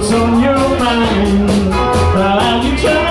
what's on your mind you to down?